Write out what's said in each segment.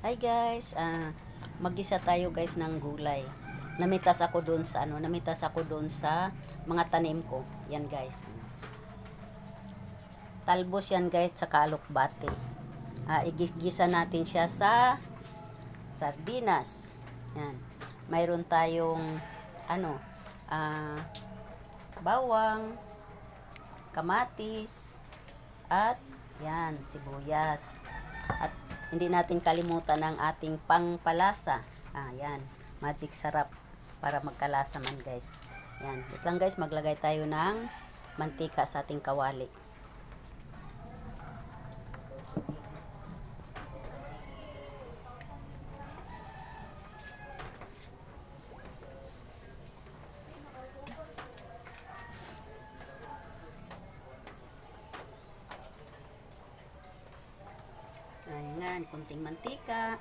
Hi guys, ah magisa tayo guys ng gulay. Namitas ako doon sa ano, namitas ako doon sa mga tanim ko. Yan guys. Talbos yan guys sa kalukbate. Ah, igigisa natin siya sa sardinas. Yan. Mayroon tayong ano, ah bawang, kamatis, at yan, sibuyas. At hindi natin kalimutan ang ating pangpalasa. Ah, yan. Magic sarap para magkalasa man guys. Yan. Wait lang guys, maglagay tayo ng mantika sa ating kawali. Ayan, kunting mantika.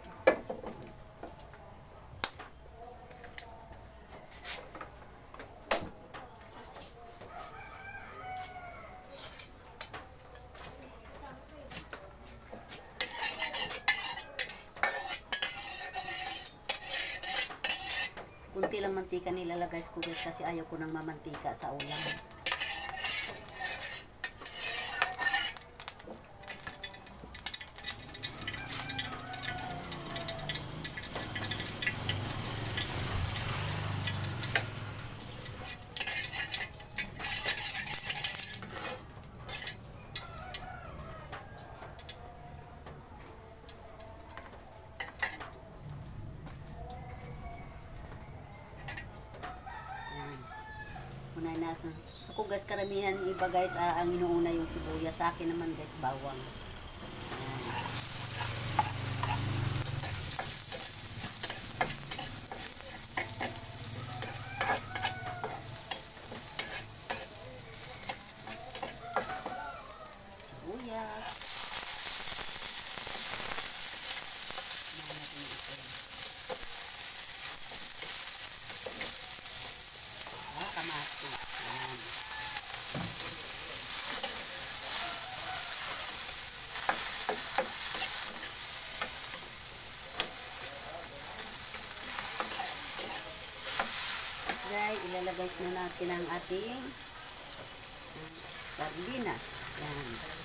Kunti lang mantika nilalagay ko guys kasi ayaw ko ng mamantika sa ulam. Ayan. Unay natin. Ako guys, karamihan iba guys, ah, ang inuuna yung sibuyas. Sa akin naman guys, bawang. Sibuyas. Ayan natin ito. Ah, kamatis. Ayan. Guys, na natin ang ating sardinas. Ayan.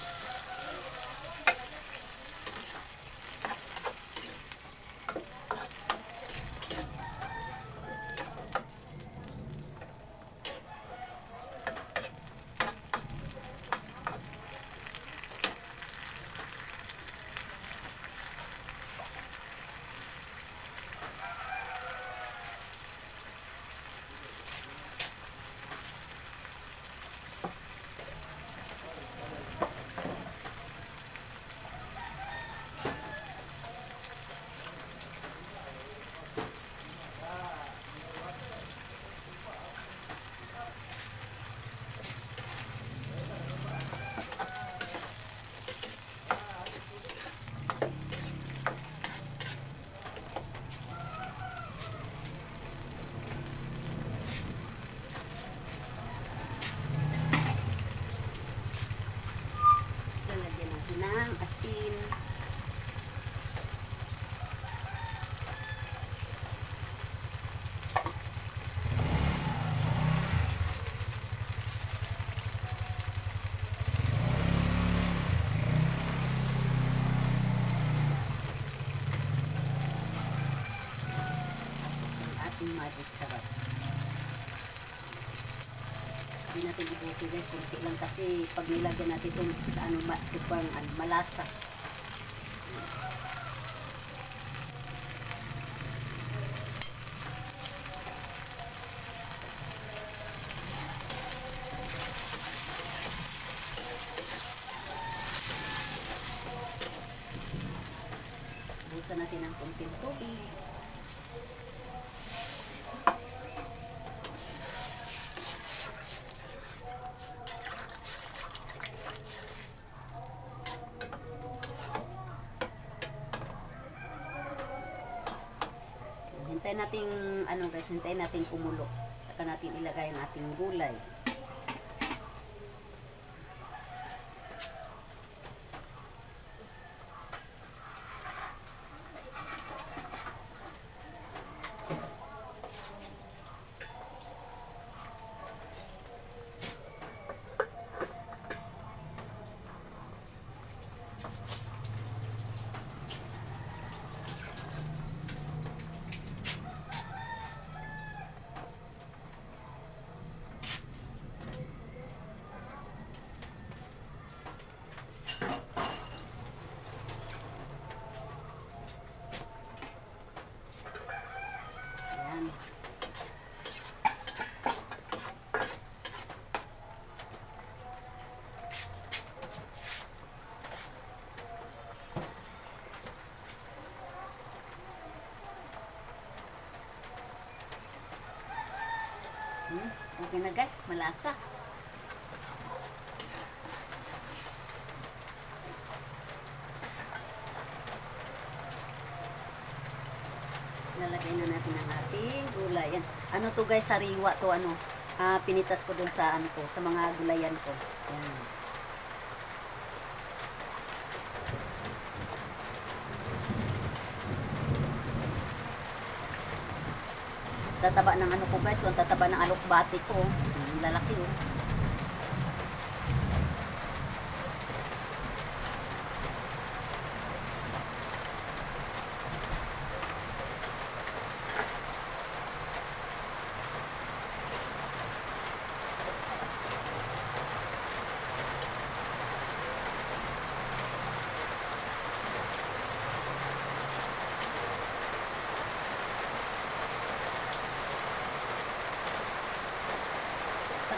Magic sarap. Hindi natin ibusin guys, kunti lang kasi pag nilagyan natin itong sa ano, tipang, ano, malasa. Busan natin ng kunting tubig. Hintayin natin, ano guys, hintayin natin kumulo. Saka natin ilagay ang ating gulay. Hmm, okay na guys, malasa. Lalagay na natin ang ating gulay. Yan. Ano to guys, sariwa to ano. Ah, pinitas ko dun sa ano ko, sa mga gulayan ko. Yan. Tataba ng ano ko guys, ang tataba ng alokbati ko. Ang lalaki oh.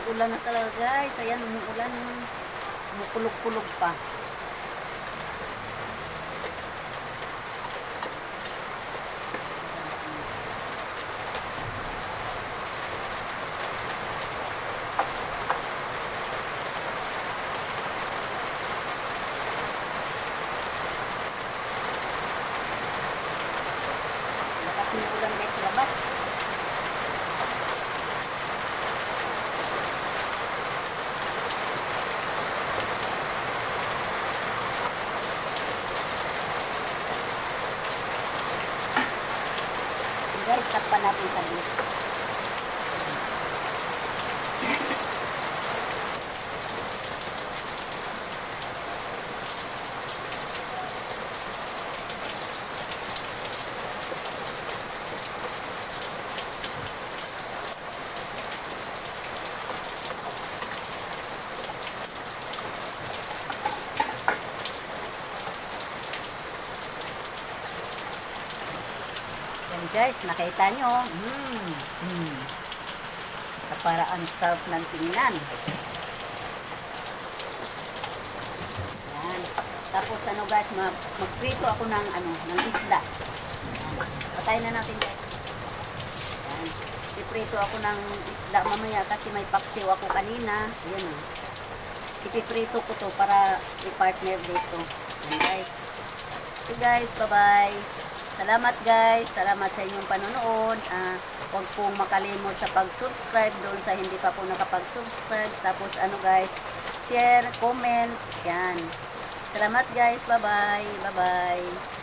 Tag-ulan na talaga guys. Ayan, umuulan. Umukulog-kulog pa. Takpan natin sa dito. Guys, nakita nyo. Mmm. Mm. Para ang sarap ng tingnan. Yan. Tapos ano guys, mag magprito ako ng ano, ng isda. Yan. Patayin na natin guys. Yan. Iprito ako ng isda mamaya kasi may paksiw ako kanina. Ayan o. Ipiprito ko to para i-partner dito. Yan guys. Okay guys, bye-bye. Salamat guys. Salamat sa inyong panonood. Ah, huwag pong makalimot sa pag-subscribe doon sa hindi pa po nakapag-subscribe. Tapos ano guys, share, comment. Yan. Salamat guys. Bye-bye. Bye-bye.